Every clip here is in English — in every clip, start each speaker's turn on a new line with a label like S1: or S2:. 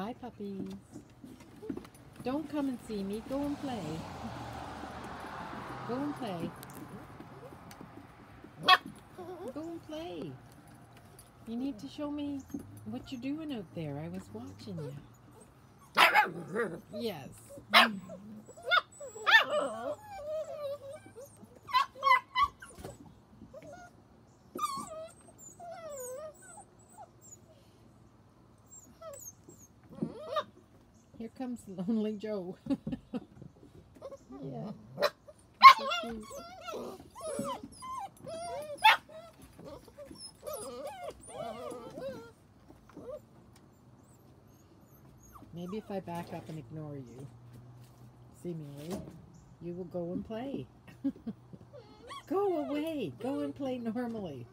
S1: Hi, puppies. Don't come and see me. Go and play. Go and play. Go and play. You need to show me what you're doing out there. I was watching you. Yes. Here comes Lonely Joe. yeah. Maybe if I back up and ignore you, seemingly, you will go and play. go away. Go and play normally.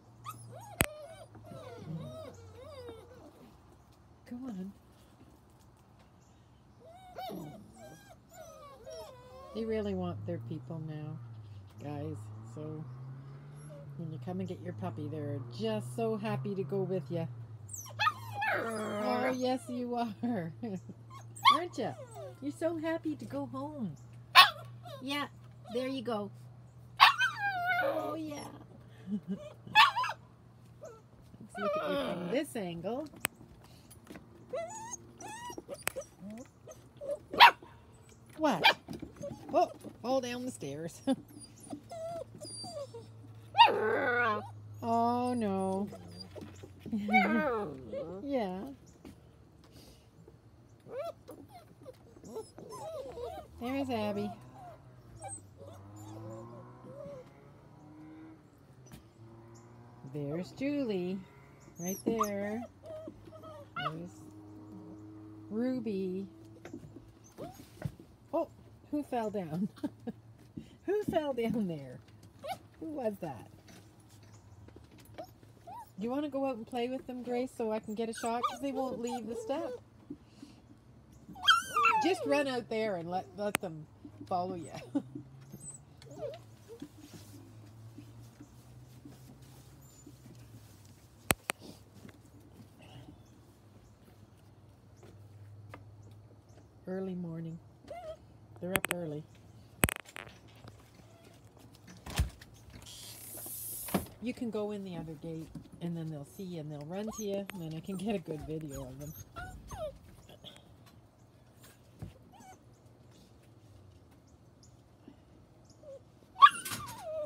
S1: Go on. They really want their people now, guys. So when you come and get your puppy, they're just so happy to go with you. Oh, yes, you are. Aren't you? You're so happy to go home. Yeah, there you go. Oh, yeah. Let's look at you from this angle. What? Fall down the stairs. oh, no. yeah. There's Abby. There's Julie. Right there. There's Ruby. Oh, who fell down? Down there? Who was that? You want to go out and play with them, Grace, so I can get a shot? Because they won't leave the step. Just run out there and let, let them follow you. early morning. They're up early. You can go in the other gate and then they'll see you and they'll run to you and then I can get a good video of them.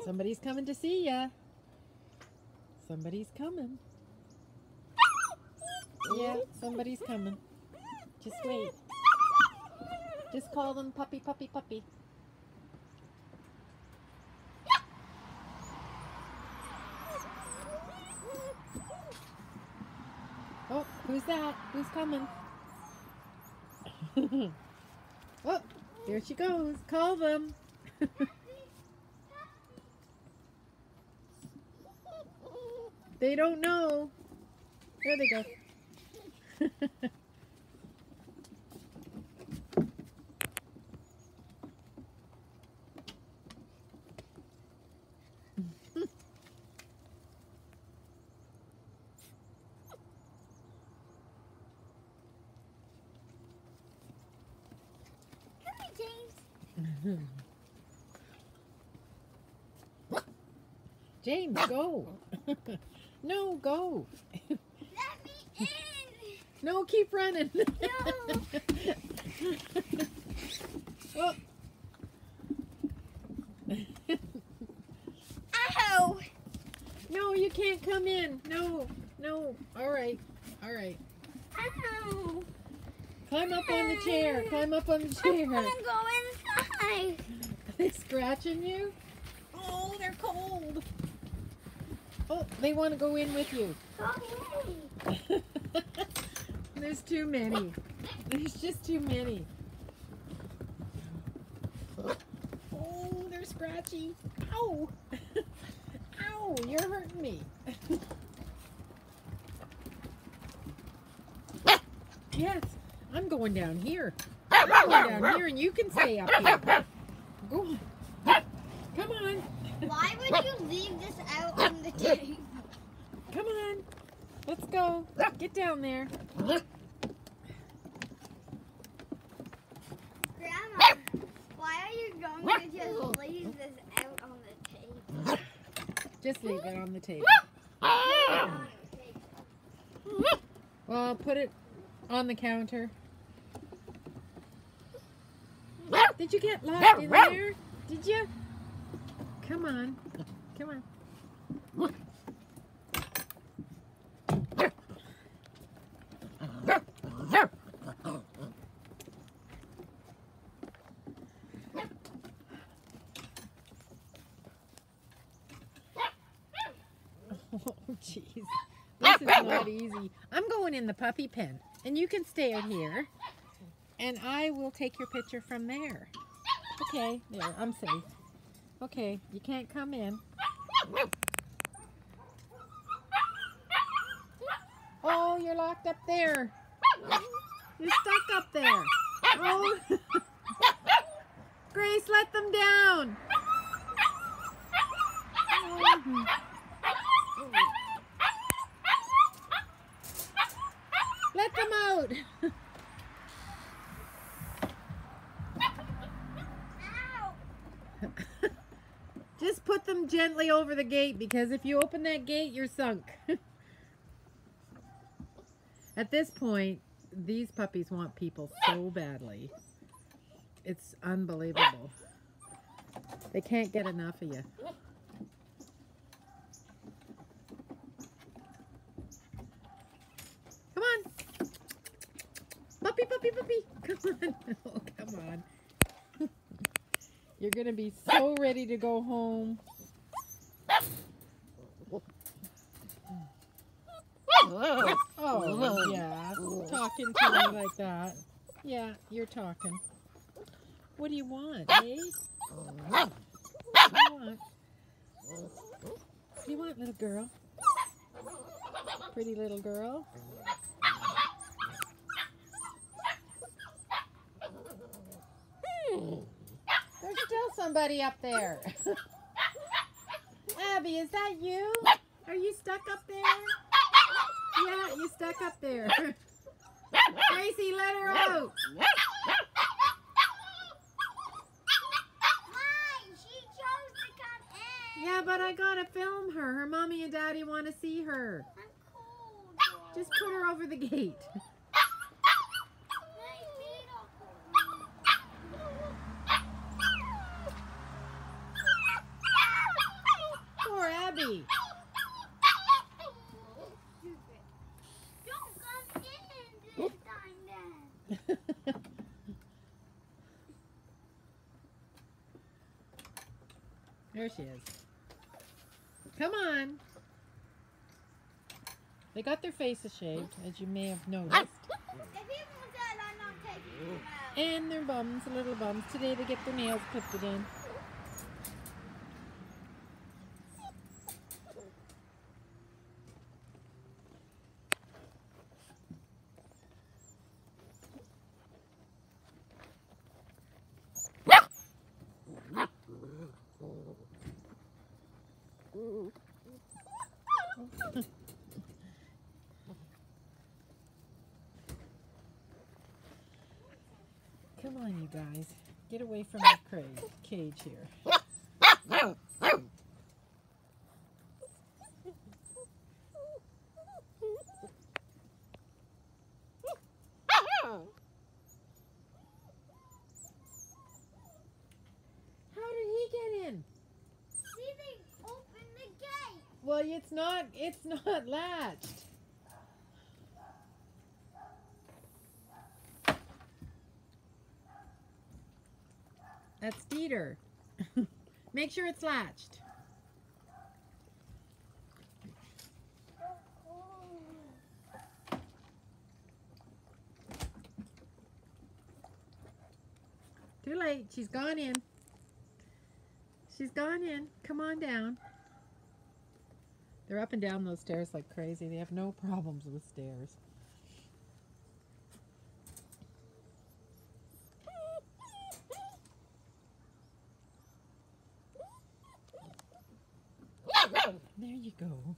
S1: Somebody's coming to see ya. Somebody's coming. Yeah, somebody's coming. Just wait. Just call them puppy, puppy, puppy. Oh, who's that? Who's coming? oh, there she goes. Call them. they don't know. There they go. James, ah. go. no, go.
S2: Let me in.
S1: No, keep running.
S2: No.
S1: oh.
S2: Ow.
S1: No, you can't come in. No, no. All right, all right.
S2: Ow.
S1: Climb up on the chair. Climb up on the chair.
S2: I want to go inside.
S1: Are they scratching you? Oh, they're cold. Oh, they want to go in with you. There's too many. There's just too many. Oh, they're scratchy. Ow. Ow, you're hurting me. yes, I'm going down here. I'm going down here and you can stay up here. Go on. Come on.
S2: Why would you leave this out
S1: Come on. Let's go. Get down there. Grandma, why are you going to just leave this out on the table? Just leave it on the table. Well, put it on the counter. Did you get locked in there? Did you? Come on. Easy. I'm going in the puppy pen, and you can stay out here, and I will take your picture from there. Okay, there, I'm safe. Okay, you can't come in. Oh, you're locked up there. You're stuck up there. Oh. Grace, let them down. Oh. Let them out.
S2: Ow!
S1: Just put them gently over the gate because if you open that gate, you're sunk. At this point, these puppies want people so badly. It's unbelievable. They can't get enough of you. Come on. Puppy, puppy, puppy. Come on. Oh, come on. You're going to be so ready to go home. Oh, yeah. Talking to me like that. Yeah, you're talking. What do you want, eh? What do you want? What do you want, little girl? Pretty little girl. There's still somebody up there. Abby, is that you? Are you stuck up there? Yeah, you stuck up there. Gracie, let her out.
S2: Why? She chose to come in.
S1: Yeah, but I gotta film her. Her mommy and daddy want to see her.
S2: I'm cold.
S1: Just put her over the gate.
S2: My feet are
S1: Poor Abby.
S2: Don't come in this time then.
S1: There she is. Come on. They got their faces shaved, as you may have noticed.
S2: If people said I'm not taking them out.
S1: And their bums, little bums. Today they get their nails clipped again. Come on, you guys. Get away from the cage here. How did he get in?
S2: See, they opened the gate.
S1: Well, it's not. Latched. That's Dieter. Make sure it's latched. Too late. She's gone in. She's gone in. Come on down. They're up and down those stairs like crazy. They have no problems with stairs. There you go.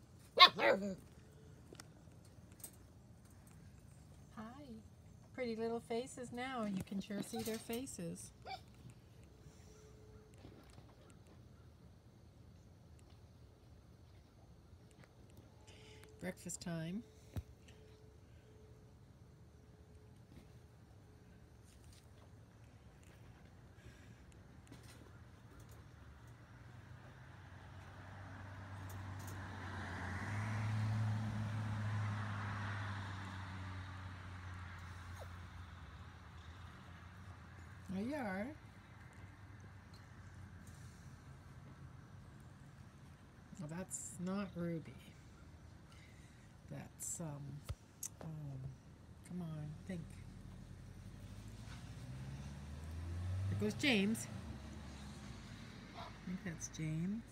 S1: Hi. Pretty little faces now. You can sure see their faces. Breakfast time. There you are. Well, that's not Ruby. Um, um, come on, think. There goes James. I think that's James.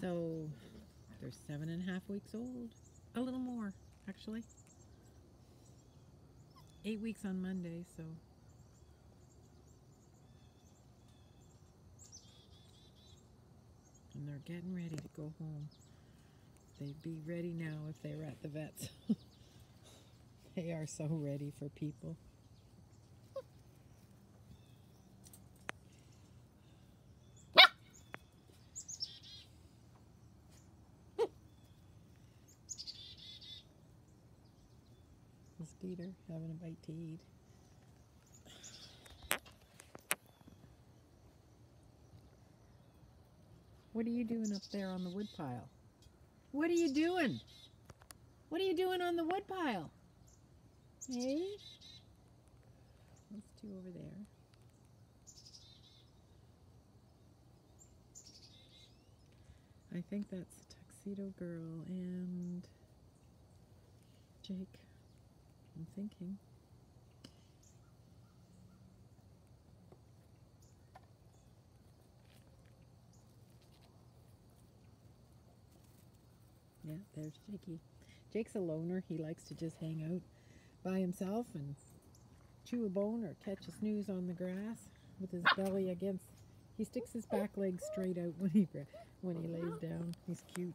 S1: So they're seven and a half weeks old. A little more, actually. Eight weeks on Monday, so. And they're getting ready to go home. They'd be ready now if they were at the vets. they are so ready for people. Having a bite to eat. What are you doing up there on the wood pile? What are you doing? What are you doing on the wood pile? Hey? Those two over there. I think that's Tuxedo Girl and Jake. I'm thinking. Yeah, there's Jakey. Jake's a loner. He likes to just hang out by himself and chew a bone or catch a snooze on the grass with his belly against. He sticks his back leg straight out when he when he lays down. He's cute.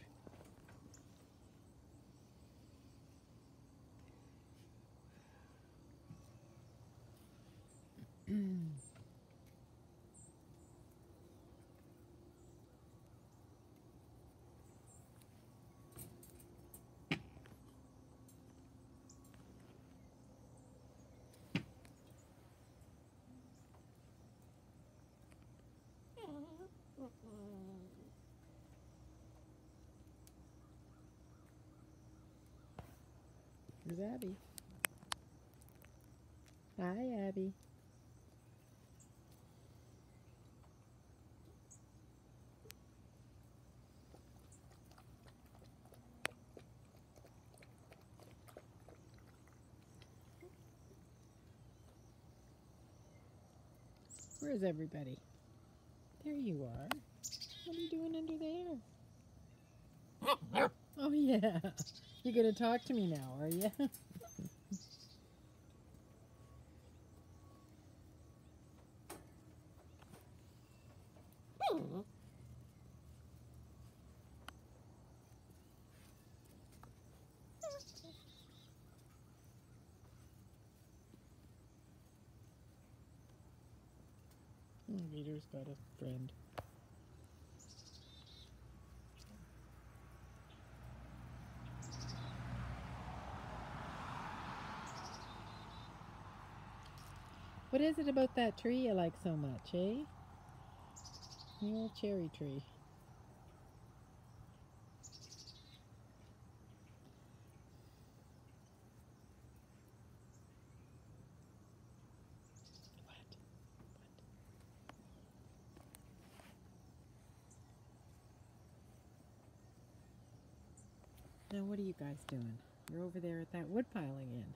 S1: There's Abby. Hi, Abby. Where's everybody? There you are. What are you doing under there? Oh, yeah. You're going to talk to me now, are you? got a friend. What is it about that tree you like so much, eh? Old cherry tree. What are you guys doing? You're over there at that wood pile again.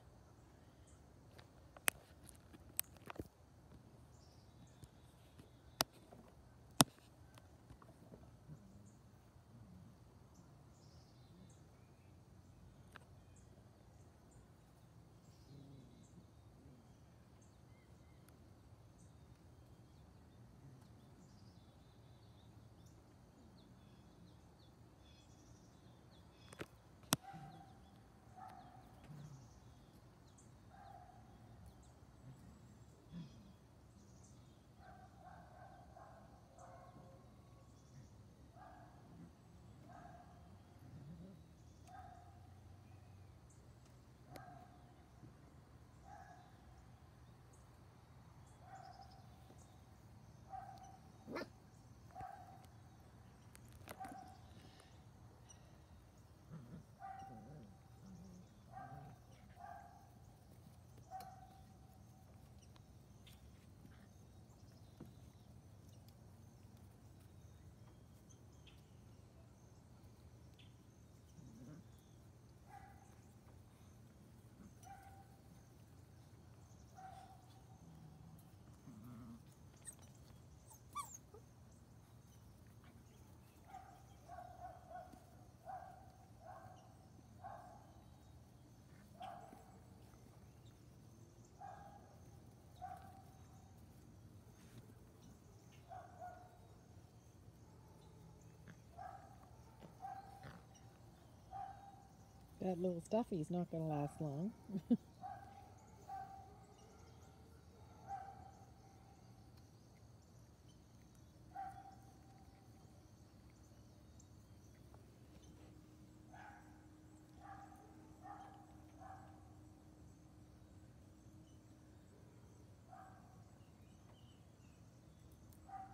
S1: That little stuffy's not going to last long.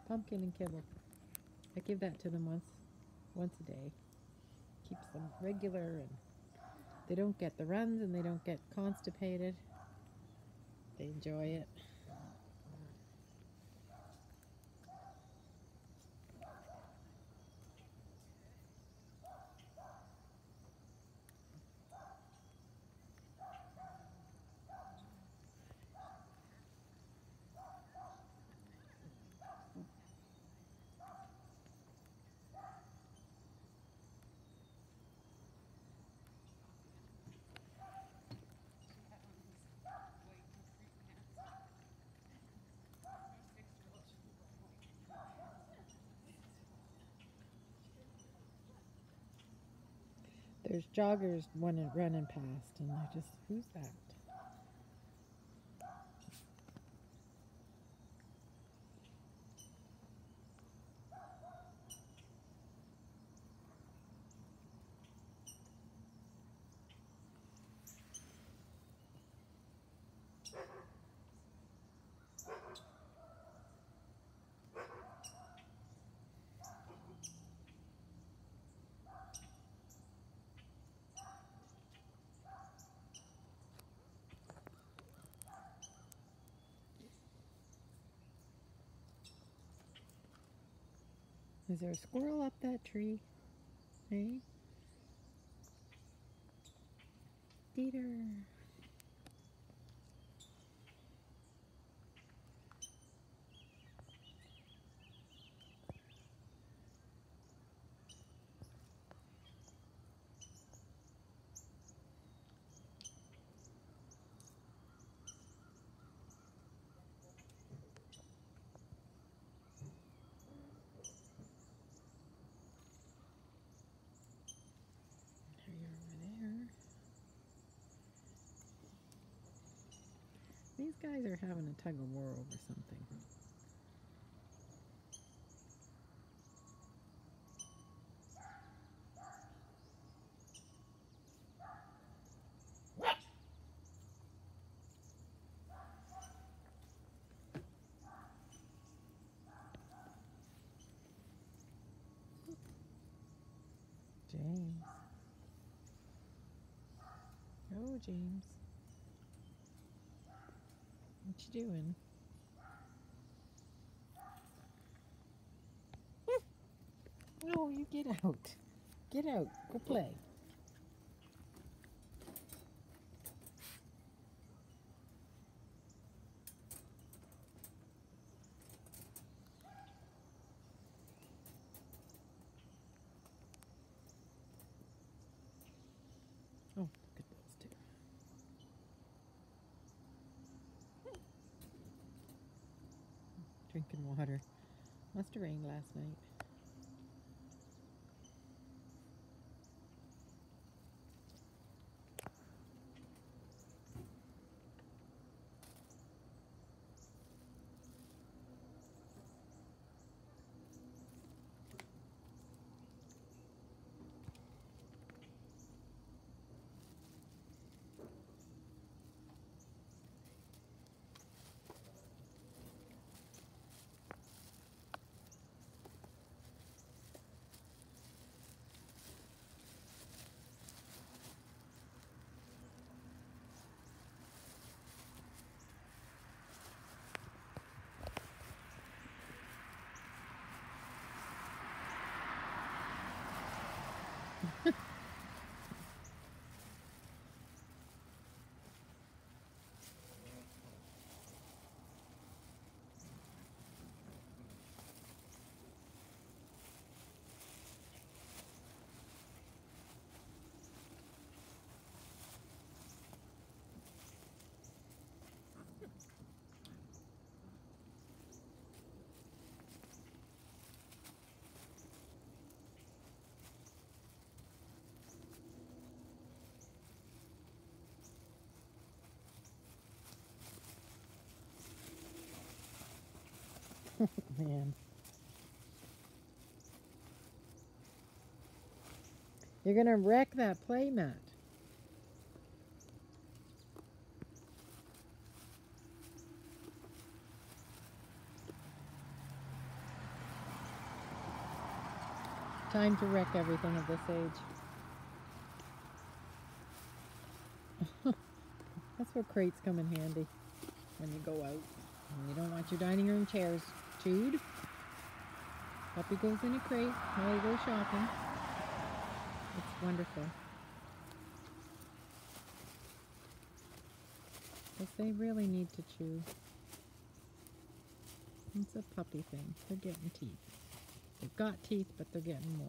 S1: Pumpkin and kibble. I give that to them once, once a day. Keeps them regular and they don't get the runs and they don't get constipated. They enjoy it. There's joggers running, running past, and they're just, who's that? Is there a squirrel up that tree? Hey? Dieter. There you're over there. These guys are having a tug of war over something. James. Oh, James. What you doing? Hmm. No, you get out. Get out. Go play. drinking water. Must have rained last night. Man. You're gonna wreck that play mat. Time to wreck everything at this age. That's where crates come in handy when you go out. And you don't want your dining room chairs chewed. Puppy goes in a crate while you go shopping. It's wonderful. Because they really need to chew. It's a puppy thing. They're getting teeth. They've got teeth, but they're getting more.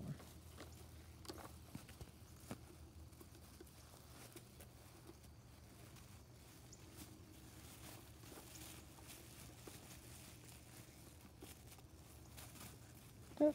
S1: Oh.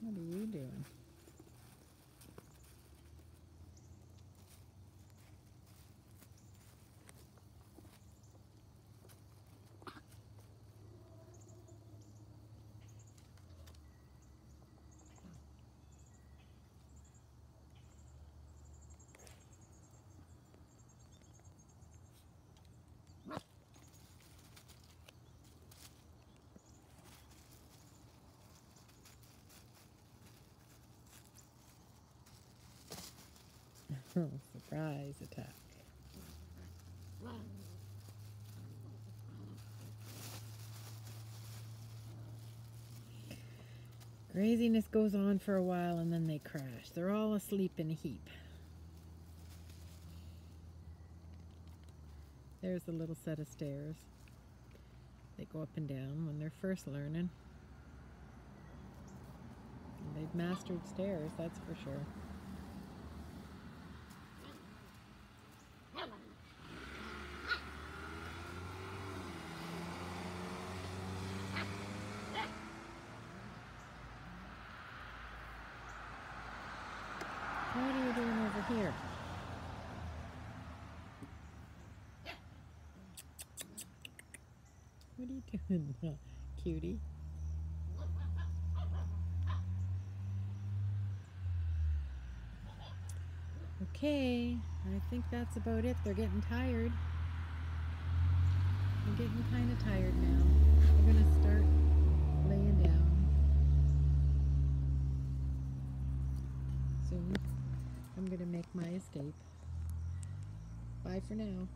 S1: What are you doing? Hmm, surprise attack. Craziness goes on for a while and then they crash. They're all asleep in a heap. There's a little set of stairs. They go up and down when they're first learning. They've mastered stairs, that's for sure. What are you doing over here? What are you doing, uh, cutie? Okay, I think that's about it. They're getting tired. They're getting kind of tired now. They're going to start laying down Bye for now.